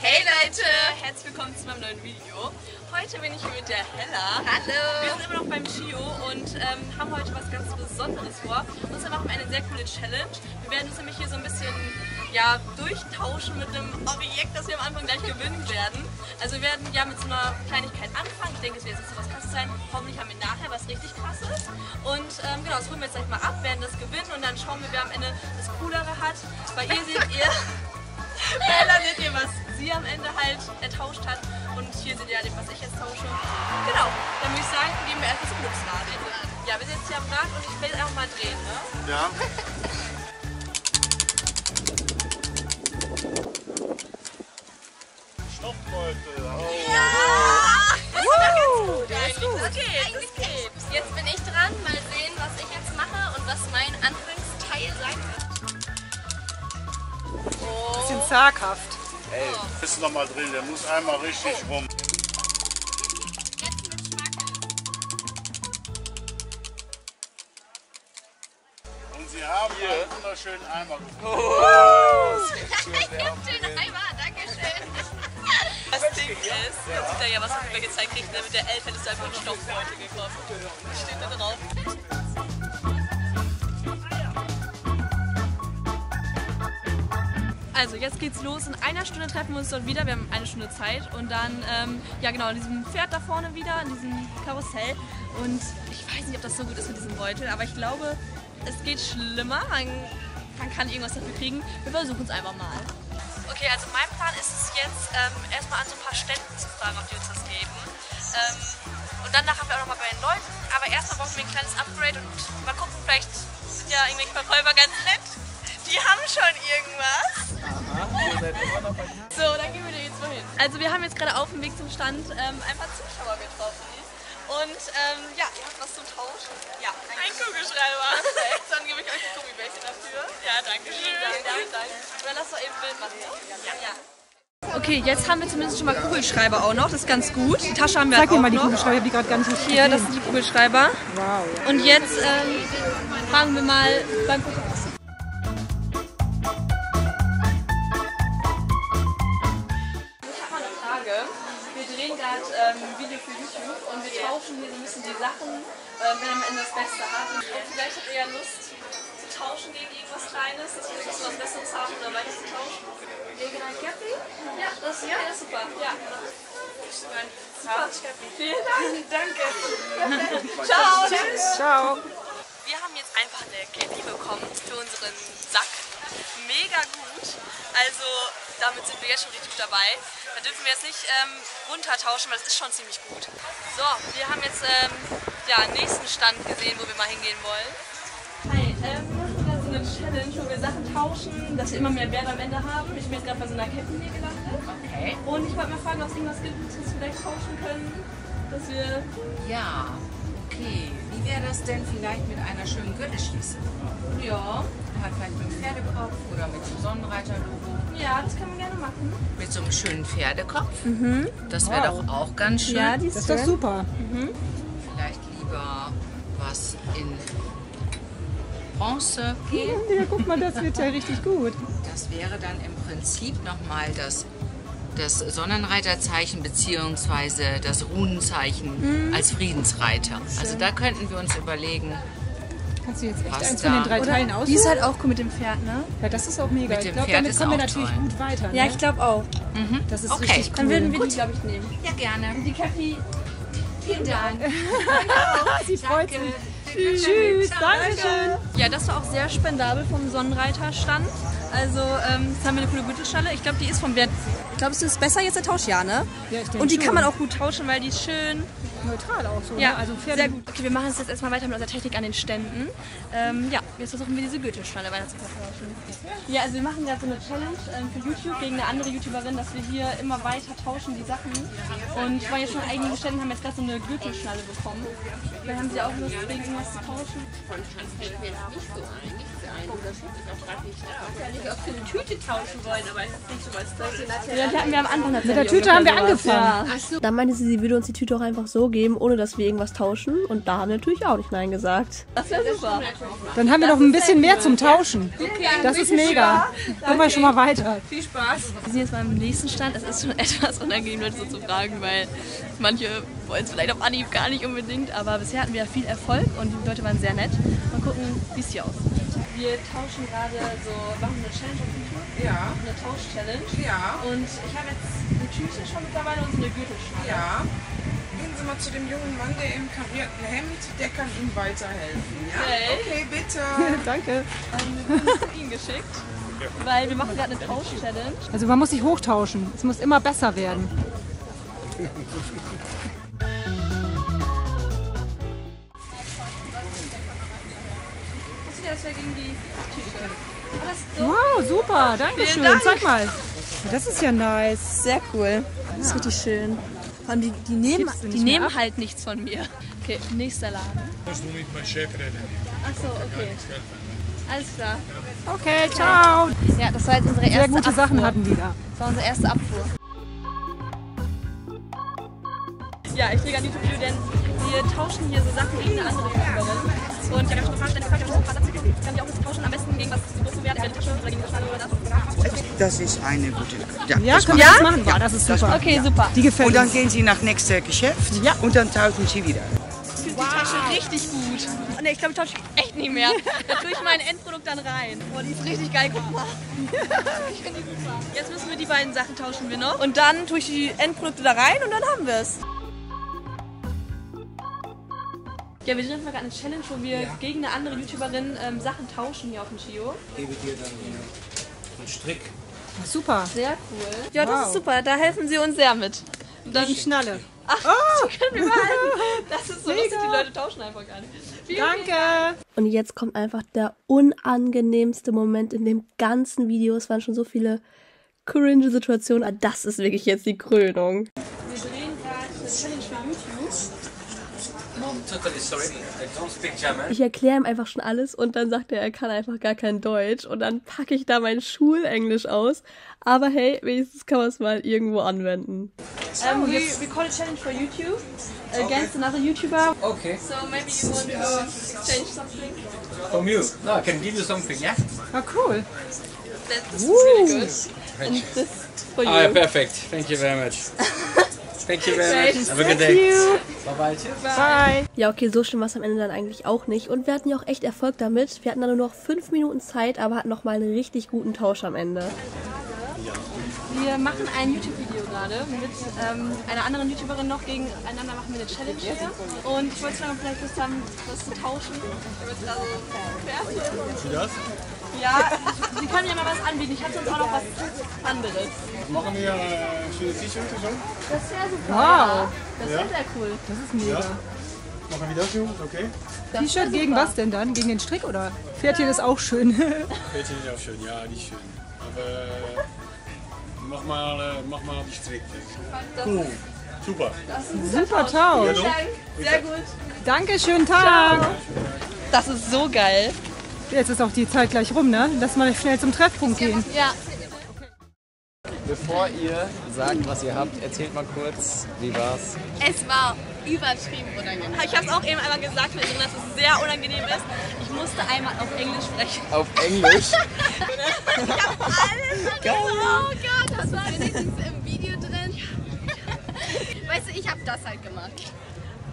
Hey Leute, herzlich willkommen zu meinem neuen Video. Heute bin ich hier mit der Hella. Hallo. Wir sind immer noch beim Chio und ähm, haben heute was ganz Besonderes vor. Und zwar machen wir eine sehr coole Challenge. Wir werden uns nämlich hier so ein bisschen ja, durchtauschen mit einem Objekt, das wir am Anfang gleich gewinnen werden. Also wir werden ja mit so einer Kleinigkeit anfangen. Ich denke, es wird jetzt so was krasses sein. Hoffentlich haben wir nachher was richtig krasses. Und ähm, genau, das holen wir jetzt gleich mal ab, werden das gewinnen und dann schauen wir, wer am Ende das Coolere hat. Bei ihr seht ihr... Ella seht ihr, was sie am Ende halt ertauscht hat. Und hier seht ihr halt, was ich jetzt tausche. Genau, dann würde ich sagen, gehen wir erstmal zum Glücksrad. Ja, wir sind jetzt hier am Rad und ich will einfach mal drehen, ne? Ja. Ey, ist noch mal drin, der muss einmal richtig rum. Und Sie haben einen wunderschönen Eimer gefunden. Schön Eimer, Dankeschön. Das Ding ist, jetzt sieht er ja, was wir gezeigt kriegen. Mit der Elf hättest du einfach einen Stoffbeutel gekauft. Steht da drauf. Also jetzt geht's los. In einer Stunde treffen wir uns dort wieder. Wir haben eine Stunde Zeit und dann, ähm, ja genau, in diesem Pferd da vorne wieder, in diesem Karussell. Und ich weiß nicht, ob das so gut ist mit diesem Beutel, aber ich glaube, es geht schlimmer. Man, man kann irgendwas dafür kriegen. Wir versuchen es einfach mal. Okay, also mein Plan ist es jetzt, ähm, erstmal an so ein paar Ständen zu fragen, ob die uns das geben. Ähm, und dann nachher wir auch nochmal bei den Leuten. Aber erstmal brauchen wir ein kleines Upgrade und mal gucken, vielleicht sind ja irgendwelche Verkäufer ganz nett. Die haben schon irgendwas. So, dann gehen wir da jetzt mal hin. Also wir haben jetzt gerade auf dem Weg zum Stand ähm, ein paar Zuschauer getroffen. Und ähm, ja, ihr habt was zum Tauschen. Ja, ein Kugelschreiber. Perfekt, dann gebe ich euch die Gummibärchen dafür. Ja, danke schön. Danke, danke. Dann lass doch eben ein Bild machen. Ja, ja. Okay, jetzt haben wir zumindest schon mal Kugelschreiber auch noch. Das ist ganz gut. Die Tasche haben wir Zeig halt mir auch mal die noch. Kugelschreiber, ich habe die gerade gar nicht richtig Hier, das sind die Kugelschreiber. Wow. Und jetzt ähm, fragen wir mal beim drehen gerade ähm, ein Video für YouTube und wir tauschen hier so ein bisschen die Sachen, ähm, wer am Ende das Beste hat. Und vielleicht habt ihr ja Lust zu tauschen gegen irgendwas Kleines, dass wir ein bisschen was Besseres haben oder weiter zu tauschen. Gegen ein Cappy? Ja, das ja. ja, super. Ja. Super. Vielen Dank. Danke. Ciao. Tschüss. Ciao. Wir haben jetzt einfach eine Cappy bekommen für unseren Sack. Mega gut. Also damit sind wir jetzt schon richtig dabei. Da dürfen wir jetzt nicht ähm, runtertauschen, weil das ist schon ziemlich gut. So, wir haben jetzt ähm, ja, einen nächsten Stand gesehen, wo wir mal hingehen wollen. Hi, ähm, wir machen gerade so eine Challenge, wo wir Sachen tauschen, dass wir immer mehr Wert am Ende haben. Ich bin jetzt gerade bei so einer hier gelandet. Okay. Und ich wollte mal fragen, ob es irgendwas gibt, was wir vielleicht tauschen können. Dass wir Ja, okay. Wie wäre das denn vielleicht mit einer schönen Gürtelschließe? ja, Halt vielleicht mit einem Pferdekopf oder mit einem Sonnenreiter-Logo. ja, das können wir gerne machen. Mit so einem schönen Pferdekopf. Das wäre Wow. doch auch ganz schön. die Das ist doch super. Vielleicht lieber was in Bronze. Ja, guck mal, das wird ja richtig gut. Das wäre dann im Prinzip nochmal das, das Sonnenreiterzeichen bzw. das Runenzeichen als Friedensreiter. Also da könnten wir uns überlegen, Kannst du jetzt echt eins von den drei Teilen aussuchen? Die ist halt auch cool mit dem Pferd, ne? ja, das ist auch mega. Mit ich dem glaube, Pferd damit kommen wir natürlich toll. gut weiter. Ja, ne? ich glaube auch. das ist Okay. richtig cool. Dann würden wir die, glaube ich, nehmen. ja gerne. Die Cappy. Vielen Dank. Sie freut sich. Tschüss. Tschüss, Dankeschön. Ja, das war auch sehr spendabel vom Sonnenreiterstand. Also, ähm, jetzt haben wir eine coole Gürtelschale. Ich glaube, die ist vom Wert. Ich glaube, es ist besser jetzt der Tausch, ja, ne? Ja, ich denke Und die schon. kann man auch gut tauschen, weil die ist schön. Neutral auch so. Ja, ne? also Pferde. sehr gut. Okay, wir machen es jetzt erstmal weiter mit unserer Technik an den Ständen. Ähm, ja, jetzt versuchen wir diese Gürtelschnalle weiter zu vertauschen. Ja, also wir machen gerade so eine Challenge ähm, für YouTube gegen eine andere YouTuberin, dass wir hier immer weiter tauschen die Sachen. Und wir waren jetzt schon an einigen Ständen, haben jetzt gerade so eine Gürtelschnalle bekommen. Dann haben sie auch Lust, wegen irgendwas zu tauschen. Ja, die hatten wir am Anfang Mit der Tüte haben wir angefangen. Dann meinte sie, sie würde uns die Tüte auch einfach so geben, ohne dass wir irgendwas tauschen. Und da haben wir natürlich auch nicht Nein gesagt. Das wäre super. Dann haben wir noch ein bisschen mehr zum Tauschen. Das ist mega. Kommen wir schon mal weiter. Wir sind jetzt beim nächsten Stand. Es ist schon etwas unangenehm, Leute so zu fragen, weil manche wollen es vielleicht auf Anhieb gar nicht unbedingt. Aber bisher hatten wir viel Erfolg und die Leute waren sehr nett. Mal gucken, wie es hier aussieht. Wir tauschen gerade so, machen eine Challenge auf YouTube. Ja, Eine Tausch-Challenge. ja, Und ich habe jetzt eine Tüte schon mittlerweile und so eine Gürtelschnalle. ja. Gehen Sie mal zu dem jungen Mann, der im karierten Hemd, der kann Ihnen weiterhelfen. Ja? Okay. Okay, bitte. Danke. ihn geschickt. Weil wir machen gerade eine Tausch-Challenge. Also man muss sich hochtauschen. Es muss immer besser werden. Wir gegen die Tüte Wow, super. Dankeschön. Dank. Zeig mal. Das ist ja nice. sehr cool. Das ist richtig schön. Vor allem die, die nehmen, die nehmen halt nichts von mir. Okay, nächster Laden. Das du mit meinem Chef reden. Achso, okay. Alles klar. Okay, ciao. Ja, das war jetzt unsere Sehr erste gute Abfuhr. Sachen hatten die da. Das war unsere erste Abfuhr. Ja, ich drehe gerade YouTube-Video, denn wir tauschen hier so Sachen gegen eine andere YouTuberin. Und ich habe schon gefragt, wenn ich frage, ob ich so ein paar Sachen kriege, kann ich auch ein bisschen tauschen. Am besten gegen was so groß wert, entweder die Tasche oder gegen die Tasche oder das. Das ist eine gute. Ja, Ja, das können wir das machen? Ja, das ist super. Okay, super. Die gefällt Und dann uns. gehen Sie nach nächstes Geschäft Ja. und dann tauschen Sie wieder. Ich finde die Tasche richtig gut. Oh, nee, ich glaube, ich tausche die echt nicht mehr. Da tue ich mein Endprodukt dann rein. Boah, die ist richtig geil. Guck mal. Ich finde die super. Jetzt müssen wir die beiden Sachen tauschen wir noch. Und dann tue ich die Endprodukte da rein und dann haben wir es. Ja, wir drehen mal gerade eine Challenge, wo wir gegen eine andere YouTuberin ähm, Sachen tauschen hier auf dem Chio. gebe dir dann einen Strick. Super. Sehr cool. Ja, das Wow. ist super. Da helfen sie uns sehr mit. Und dann Die Schnalle. können wir behalten. Das ist so lustig, die Leute tauschen einfach gar nicht. Vielen, vielen Danke. Und jetzt kommt einfach der unangenehmste Moment in dem ganzen Video. Es waren schon so viele cringe Situationen. aber Das ist wirklich jetzt die Krönung. Wir drehen gerade eine Challenge Ich erkläre ihm einfach schon alles und dann sagt er, er kann einfach gar kein Deutsch. Und dann packe ich da mein Schulenglisch aus. Aber hey, wenigstens kann man es mal irgendwo anwenden. Um, we, we call it challenge for YouTube against another YouTuber. Okay, So maybe you want to exchange something. from you. No, I can give you something, yeah? Ah, cool. That's really good. And this for you. Ah, perfect. Thank you very much. Thank you very much. Have a good day. you. Bye bye. Cheers. Bye. Ja, okay, so schlimm war es am Ende dann eigentlich auch nicht. Und wir hatten ja auch echt Erfolg damit. Wir hatten dann nur noch fünf Minuten Zeit, aber hatten noch mal einen richtig guten Tausch am Ende. Wir machen ein YouTube-Video gerade mit ähm, einer anderen YouTuberin noch gegeneinander machen wir eine Challenge hier. Und ich wollte ob vielleicht Lust haben, was zu tauschen. Damit da so fertig Wie das? Ja, Sie können ja mal was anbieten. Ich habe sonst auch noch was anderes. Machen wir äh, schöne T-Shirt so? Das wäre super. Wow. Das wäre sehr cool. Das ist mega. Machen wir das so? Okay. T-Shirt gegen was denn dann? Gegen den Strick oder? Pferdchen ist auch schön. Fällt Ihnen auch schön? Ja, ist schön. Aber äh, mach, mal, äh, mach mal die Strick. Cool. Super. Super Tausch. Sehr gut. Danke, schönen Tag. Das ist so geil. Jetzt ist auch die Zeit gleich rum, ne? Lass mal schnell zum Treffpunkt gehen. Ja. Bevor ihr sagt, was ihr habt, erzählt mal kurz, wie war's? Es war übertrieben unangenehm. Ich habe es auch eben einmal gesagt, dass es sehr unangenehm ist. Ich musste einmal auf Englisch sprechen. Auf Englisch? Ich habe alles das war wenigstens im Video drin. Weißt du, ich habe das halt gemacht.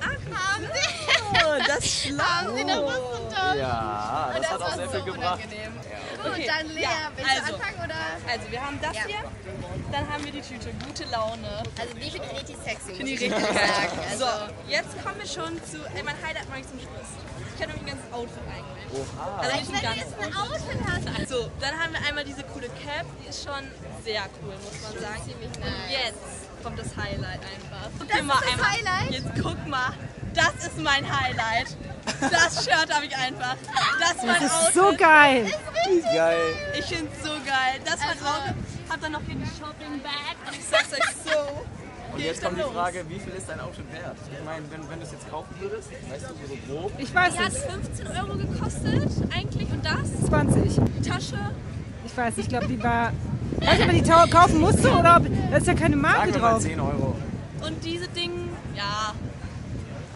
Ach, haben Sie? Oh, das ist schlau. Haben Sie noch was zu tun? Ja, Und das hat auch war sehr so viel gebracht. unangenehm. Okay, Und dann Lea, ja, willst also. du anfangen oder? Also, wir haben das Ja. hier, dann haben wir die Tüte, gute Laune. Also die finde ich richtig sexy. Finde ich richtig geil. sagen. So, Also, jetzt kommen wir schon zu, ey, mein Highlight mache ich zum Schluss. Ich habe nämlich ein ganzes Outfit eigentlich. Oha. Also als nicht ein ganzes ein Outfit. Outfit hast. So, dann haben wir einmal diese coole Cap, die ist schon sehr cool, muss man sagen. ziemlich Und nice. jetzt kommt das Highlight einfach. Guck Das mal ist das einmal. Highlight? Jetzt guck mal. Das ist mein Highlight. Das Shirt habe ich einfach. Das ist mein Das Outfit. ist so geil. Geil. Ich finde es so geil. Das ist mein Also- Outfit. Hab dann noch hier die Shopping Bag und ich sag's euch so. Und jetzt kommt die Frage, wie viel ist dein Outfit wert? Ich meine, wenn, wenn du es jetzt kaufen würdest, weißt du, so grob, Ich weiß Die hat es. 15 Euro gekostet eigentlich und das? 20. Die Tasche? Ich weiß, ich glaube, die war. Weiß nicht, ob man die kaufen musste oder ob. Da ist ja keine Marke sagen wir mal drauf. 10 Euro. Und diese Ding, ja,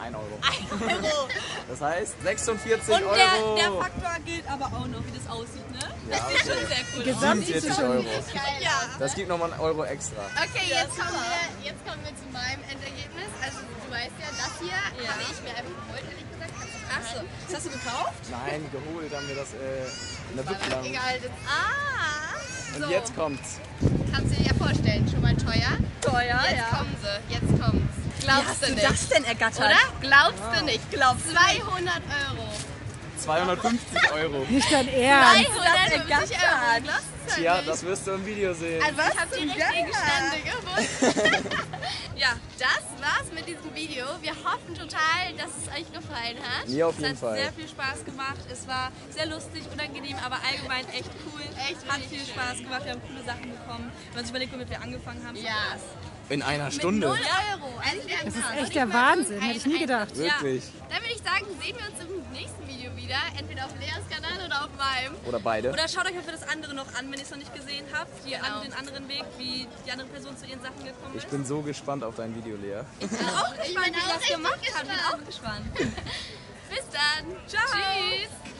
1 Euro. 1 Euro. Das heißt 46 Und der, Euro. der Faktor gilt aber auch noch, wie das aussieht, ne? Ja, Das sieht okay. schon sehr cool Gesamt aus. sieht sie 47 schon. Euro. Ja. Das gibt nochmal einen Euro extra. Okay, jetzt kommen, wir, jetzt kommen wir zu meinem Endergebnis. Also du weißt ja, das hier Ja. habe ich mir einfach geholt, ehrlich gesagt. Du Achso, das hast du gekauft? Nein, geholt haben wir das äh, in der. Büchlang. Egal, das Ah, Und jetzt kommt's. kannst du dir ja vorstellen. Schon mal teuer. teuer, Jetzt ja. kommen sie, jetzt kommt's. Glaubst du nicht? denn ergattert? Oder? Glaubst du nicht? Glaubst 200 Euro. 250 Euro. Nicht dein Ernst. 250 Euro. Glaubst du es Tja, nicht? das wirst du im Video sehen. Also ich habe die richtigen Stände gewusst. Ja, Das war's mit diesem Video. Wir hoffen total, dass es euch gefallen hat. Mir auf es jeden hat sehr Fall. viel Spaß gemacht. Es war sehr lustig, unangenehm, aber allgemein echt cool. Echt hat viel schön. Spaß gemacht. Wir haben coole Sachen bekommen. Wenn man sich überlegt, womit wir angefangen haben. Ja. In einer Mit Stunde. 0 Euro. Also Das ist echt der Wahnsinn. Hätte ich nie gedacht. Wirklich. Würde ich sagen, sehen wir uns im nächsten Video wieder. Entweder auf Leas Kanal oder auf meinem. Oder beide. Oder schaut euch einfach das andere noch an, wenn ihr es noch nicht gesehen habt. Hier genau. an den anderen Weg, wie die andere Person zu ihren Sachen gekommen ist. Ich bin so gespannt auf dein Video, Lea. Ich bin auch gespannt, ich bin wie auch das gemacht hat. Ich bin auch gespannt. Bis dann. Ciao. Tschüss.